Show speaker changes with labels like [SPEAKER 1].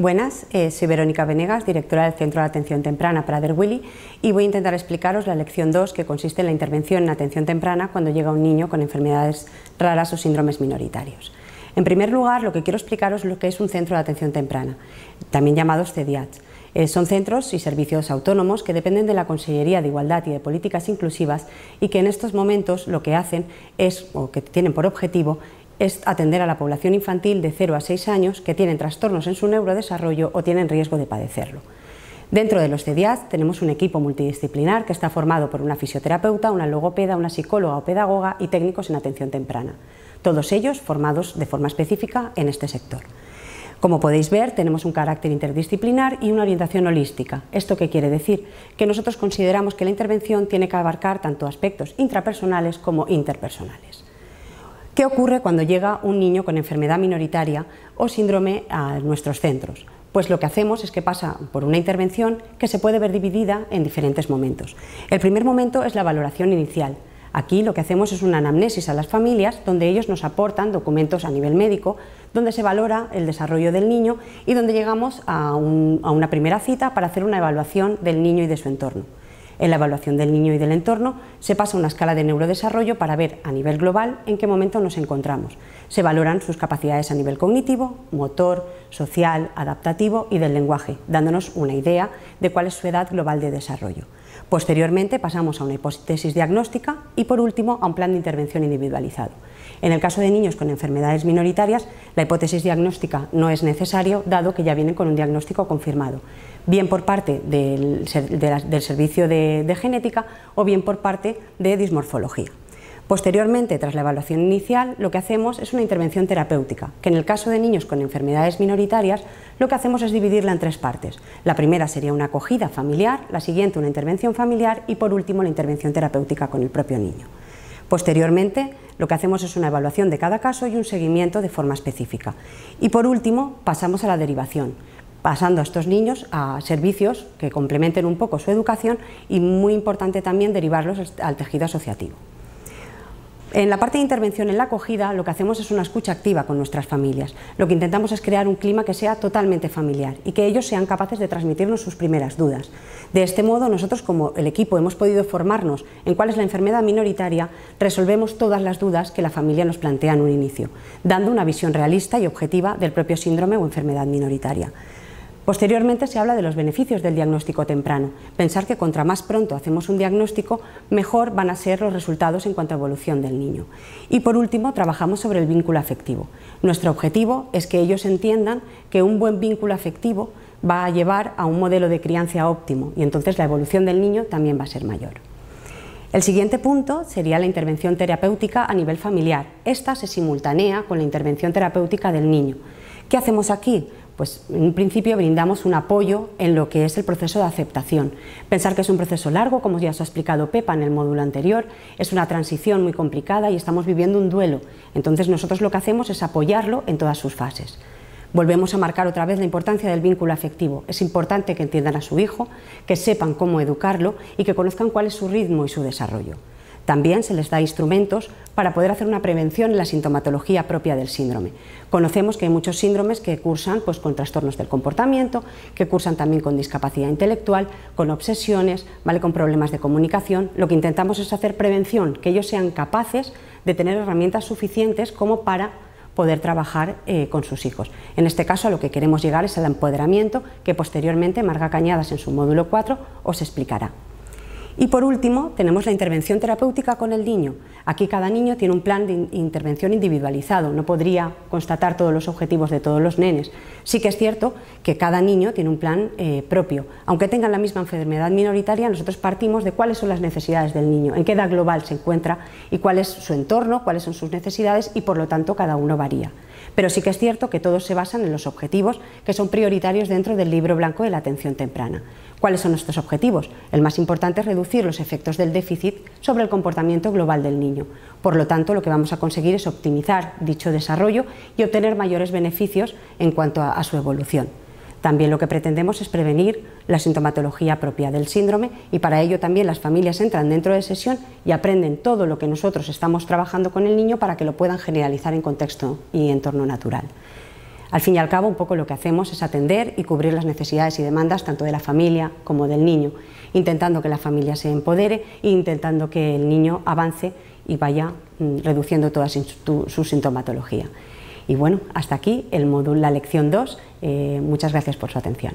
[SPEAKER 1] Buenas, eh, soy Verónica Venegas, directora del Centro de Atención Temprana Prader Willy y voy a intentar explicaros la lección 2 que consiste en la intervención en atención temprana cuando llega un niño con enfermedades raras o síndromes minoritarios. En primer lugar, lo que quiero explicaros es lo que es un centro de atención temprana, también llamados CEDIATS. Eh, son centros y servicios autónomos que dependen de la Consellería de Igualdad y de Políticas Inclusivas y que en estos momentos lo que hacen es, o que tienen por objetivo, es atender a la población infantil de 0 a 6 años que tienen trastornos en su neurodesarrollo o tienen riesgo de padecerlo. Dentro de los CEDIAS tenemos un equipo multidisciplinar que está formado por una fisioterapeuta, una logopeda, una psicóloga o pedagoga y técnicos en atención temprana, todos ellos formados de forma específica en este sector. Como podéis ver, tenemos un carácter interdisciplinar y una orientación holística. ¿Esto qué quiere decir? Que nosotros consideramos que la intervención tiene que abarcar tanto aspectos intrapersonales como interpersonales. ¿Qué ocurre cuando llega un niño con enfermedad minoritaria o síndrome a nuestros centros? Pues lo que hacemos es que pasa por una intervención que se puede ver dividida en diferentes momentos. El primer momento es la valoración inicial, Aquí lo que hacemos es una anamnesis a las familias donde ellos nos aportan documentos a nivel médico, donde se valora el desarrollo del niño y donde llegamos a, una primera cita para hacer una evaluación del niño y de su entorno. En la evaluación del niño y del entorno se pasa una escala de neurodesarrollo para ver a nivel global en qué momento nos encontramos. Se valoran sus capacidades a nivel cognitivo, motor, social, adaptativo y del lenguaje, dándonos una idea de cuál es su edad global de desarrollo. Posteriormente pasamos a una hipótesis diagnóstica y por último a un plan de intervención individualizado. En el caso de niños con enfermedades minoritarias, la hipótesis diagnóstica no es necesario, dado que ya vienen con un diagnóstico confirmado, bien por parte del, servicio de genética o bien por parte de dismorfología. Posteriormente, tras la evaluación inicial, lo que hacemos es una intervención terapéutica, que en el caso de niños con enfermedades minoritarias, lo que hacemos es dividirla en tres partes. La primera sería una acogida familiar, la siguiente una intervención familiar y por último la intervención terapéutica con el propio niño. Posteriormente, lo que hacemos es una evaluación de cada caso y un seguimiento de forma específica. Y por último, pasamos a la derivación, pasando a estos niños a servicios que complementen un poco su educación y muy importante también derivarlos al tejido asociativo. En la parte de intervención en la acogida lo que hacemos es una escucha activa con nuestras familias. Lo que intentamos es crear un clima que sea totalmente familiar y que ellos sean capaces de transmitirnos sus primeras dudas. De este modo nosotros como el equipo hemos podido formarnos en cuál es la enfermedad minoritaria, resolvemos todas las dudas que la familia nos plantea en un inicio, dando una visión realista y objetiva del propio síndrome o enfermedad minoritaria. Posteriormente se habla de los beneficios del diagnóstico temprano. Pensar que contra más pronto hacemos un diagnóstico, mejor van a ser los resultados en cuanto a evolución del niño. Y por último, trabajamos sobre el vínculo afectivo. Nuestro objetivo es que ellos entiendan que un buen vínculo afectivo va a llevar a un modelo de crianza óptimo y entonces la evolución del niño también va a ser mayor. El siguiente punto sería la intervención terapéutica a nivel familiar. Esta se simultanea con la intervención terapéutica del niño. ¿Qué hacemos aquí? Pues en un principio brindamos un apoyo en lo que es el proceso de aceptación. Pensar que es un proceso largo, como ya os ha explicado Pepa en el módulo anterior, es una transición muy complicada y estamos viviendo un duelo. Entonces nosotros lo que hacemos es apoyarlo en todas sus fases. Volvemos a marcar otra vez la importancia del vínculo afectivo. Es importante que entiendan a su hijo, que sepan cómo educarlo y que conozcan cuál es su ritmo y su desarrollo. También se les da instrumentos para poder hacer una prevención en la sintomatología propia del síndrome. Conocemos que hay muchos síndromes que cursan pues, con trastornos del comportamiento, que cursan también con discapacidad intelectual, con obsesiones, ¿vale? con problemas de comunicación. Lo que intentamos es hacer prevención, que ellos sean capaces de tener herramientas suficientes como para poder trabajar eh, con sus hijos. En este caso a lo que queremos llegar es al empoderamiento que posteriormente Marga Cañadas en su módulo 4 os explicará. Y por último, tenemos la intervención terapéutica con el niño. Aquí cada niño tiene un plan de intervención individualizado, no podría constatar todos los objetivos de todos los nenes. Sí que es cierto que cada niño tiene un plan eh, propio. Aunque tengan la misma enfermedad minoritaria, nosotros partimos de cuáles son las necesidades del niño, en qué edad global se encuentra y cuál es su entorno, cuáles son sus necesidades y por lo tanto cada uno varía. Pero sí que es cierto que todos se basan en los objetivos que son prioritarios dentro del libro blanco de la atención temprana. ¿Cuáles son nuestros objetivos? El más importante es reducir los efectos del déficit sobre el comportamiento global del niño. Por lo tanto, lo que vamos a conseguir es optimizar dicho desarrollo y obtener mayores beneficios en cuanto a, su evolución. También lo que pretendemos es prevenir la sintomatología propia del síndrome y para ello también las familias entran dentro de sesión y aprenden todo lo que nosotros estamos trabajando con el niño para que lo puedan generalizar en contexto y entorno natural. Al fin y al cabo, un poco lo que hacemos es atender y cubrir las necesidades y demandas tanto de la familia como del niño, intentando que la familia se empodere e intentando que el niño avance y vaya mm, reduciendo toda su, sintomatología. Y bueno, hasta aquí el módulo, la lección 2. Eh, muchas gracias por su atención.